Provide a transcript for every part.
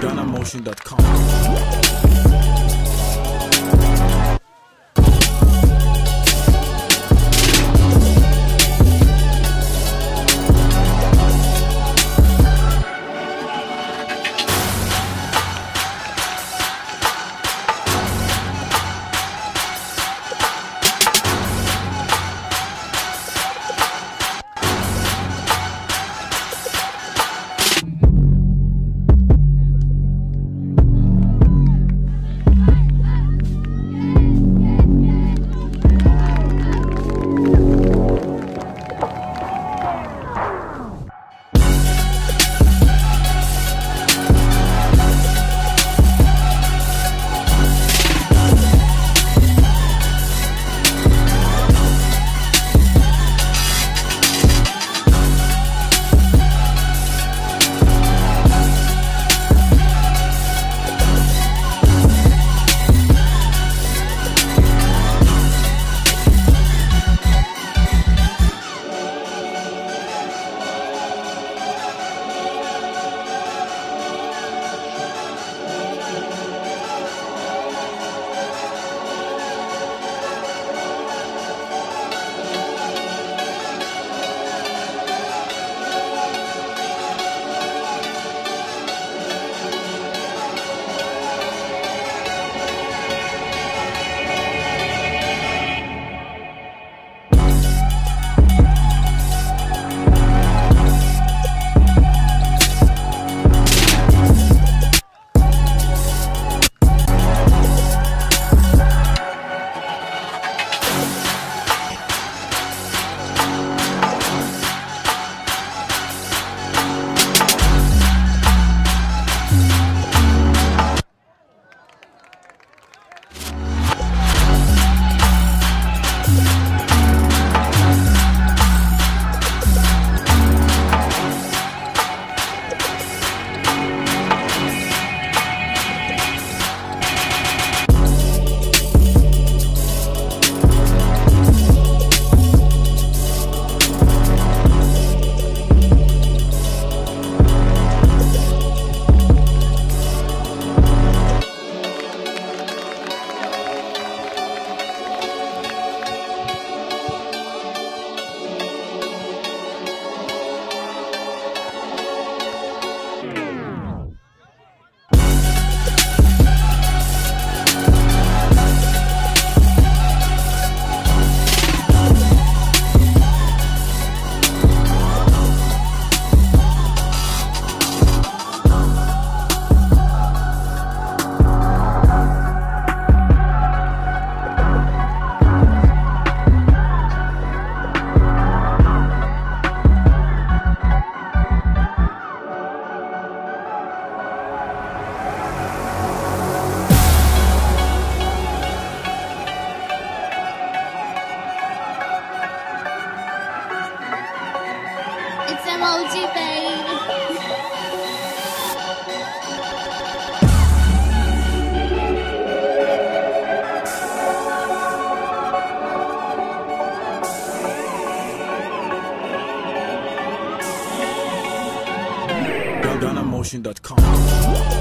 DonnaMotion.com. Motion.com.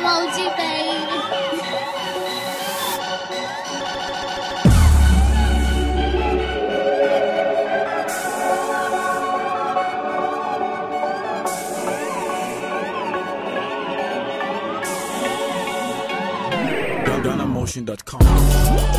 emoji baby. Danamotion.com.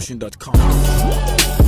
GhanaMotion.com.